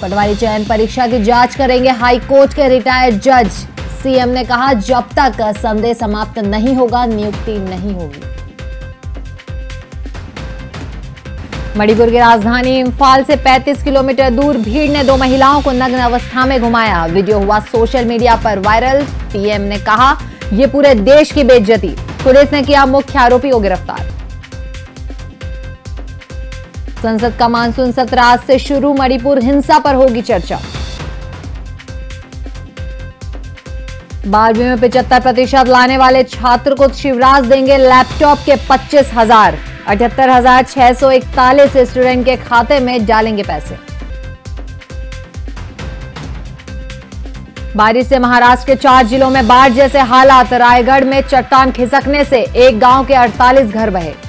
पटवारी चयन परीक्षा की जाँच करेंगे। हाई कोर्ट के रिटायर्ड जज। सीएम ने कहा, जब तक संदेह समाप्त नहीं होगा, नियुक्ति नहीं होगी। मणिपुर की राजधानी इम्फाल से 35 किलोमीटर दूर भीड़ ने दो महिलाओं को नग्न अवस्था में घुमाया। वीडियो हुआ सोशल मीडिया पर वायरल। पीएम ने कहा यह पूरे देश की बेइज्जती। पुलिस ने किया मुख्य आरोपी को गिरफ़्तार। संसद का मानसून सत्र आज से शुरू, मणिपुर हिंसा पर होगी चर्चा। बारहवीं में पिचहत्तर प्रतिशत लाने वाले छात्र को शिवराज देंगे लैपटॉप के पच्चीस हज़ार। अठहत्तर हज़ार छह सौ इकतालीस स्टूडेंट के खाते में डालेंगे पैसे। बारिश से महाराष्ट्र के चार जिलों में बाढ़ जैसे हालात। रायगढ़ में चट्टान खिसकने से एक गाँव के 48 घर बहे।